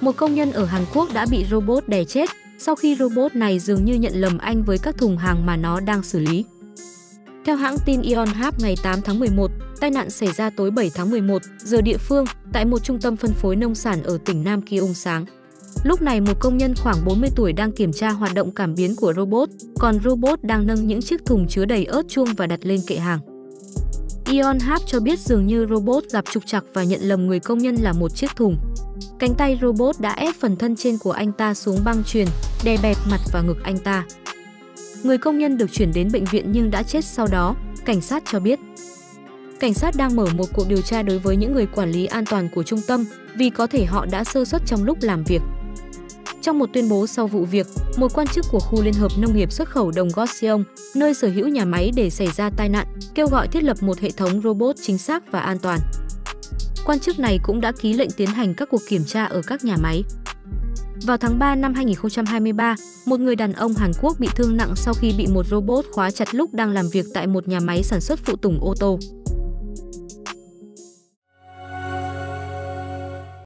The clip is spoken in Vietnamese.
một công nhân ở Hàn Quốc đã bị robot đè chết sau khi robot này dường như nhận lầm anh với các thùng hàng mà nó đang xử lý. Theo hãng tin Yonhap ngày 8 tháng 11, tai nạn xảy ra tối 7 tháng 11 giờ địa phương tại một trung tâm phân phối nông sản ở tỉnh Nam Kyong sáng. Lúc này một công nhân khoảng 40 tuổi đang kiểm tra hoạt động cảm biến của robot, còn robot đang nâng những chiếc thùng chứa đầy ớt chuông và đặt lên kệ hàng. Yonhap cho biết dường như robot gặp trục trặc và nhận lầm người công nhân là một chiếc thùng. Cánh tay robot đã ép phần thân trên của anh ta xuống băng truyền, đè bẹp mặt và ngực anh ta. Người công nhân được chuyển đến bệnh viện nhưng đã chết sau đó, cảnh sát cho biết. Cảnh sát đang mở một cuộc điều tra đối với những người quản lý an toàn của trung tâm vì có thể họ đã sơ suất trong lúc làm việc. Trong một tuyên bố sau vụ việc, một quan chức của khu Liên hợp Nông nghiệp xuất khẩu đồng Gosseong, nơi sở hữu nhà máy để xảy ra tai nạn, kêu gọi thiết lập một hệ thống robot chính xác và an toàn. Quan chức này cũng đã ký lệnh tiến hành các cuộc kiểm tra ở các nhà máy. Vào tháng 3 năm 2023, một người đàn ông Hàn Quốc bị thương nặng sau khi bị một robot khóa chặt lúc đang làm việc tại một nhà máy sản xuất phụ tùng ô tô.